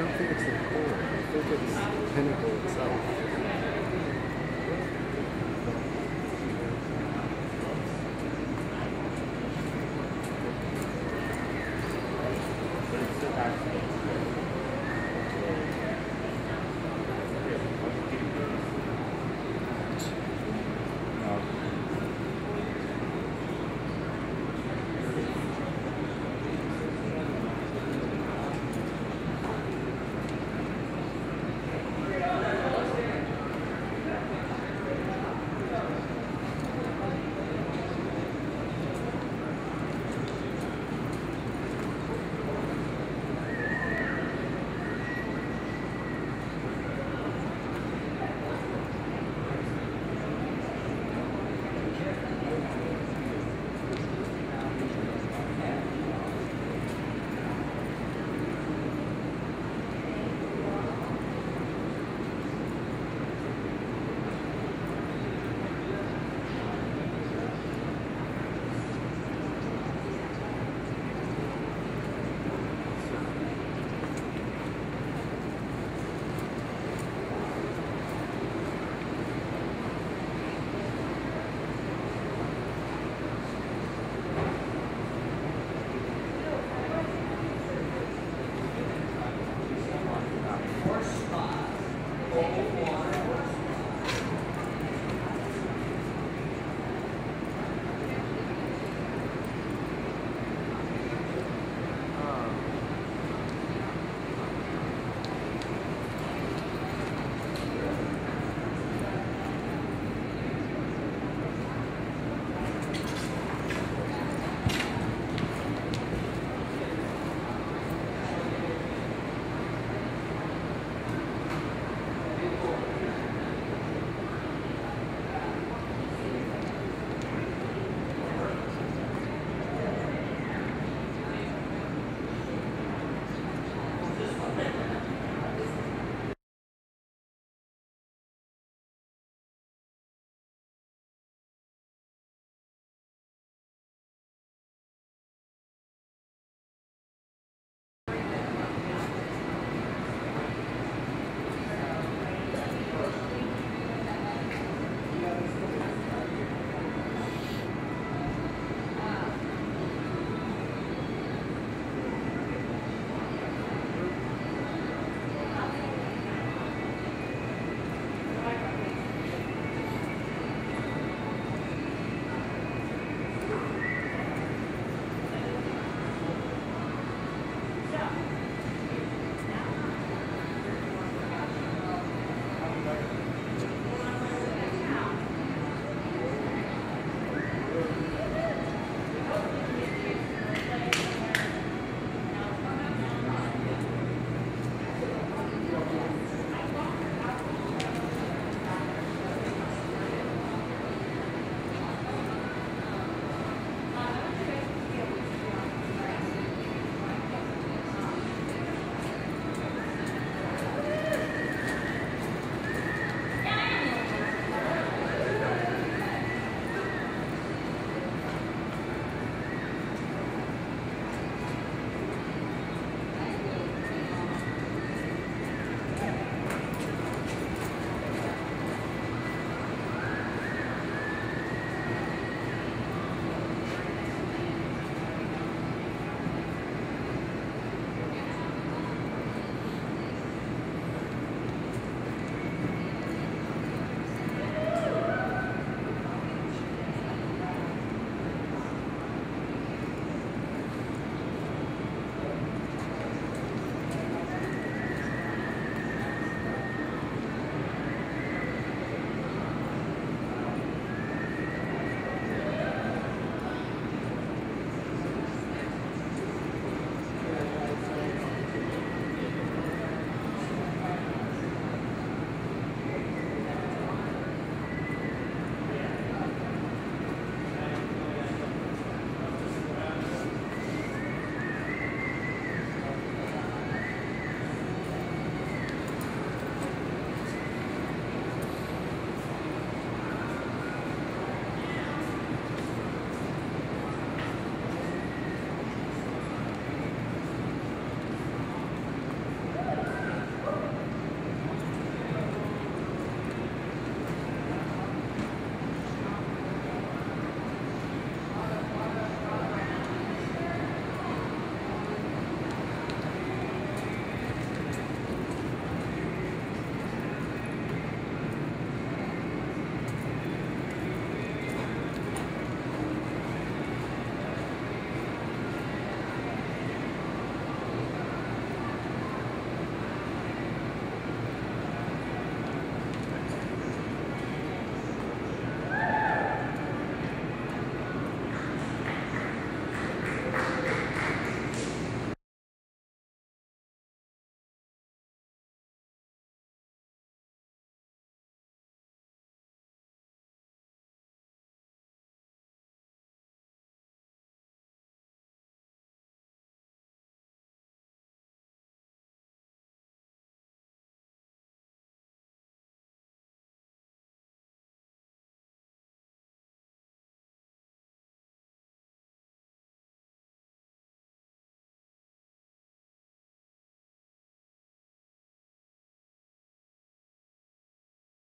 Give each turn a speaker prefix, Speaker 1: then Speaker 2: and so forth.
Speaker 1: don't think it's the core. I think it's the pinnacle itself.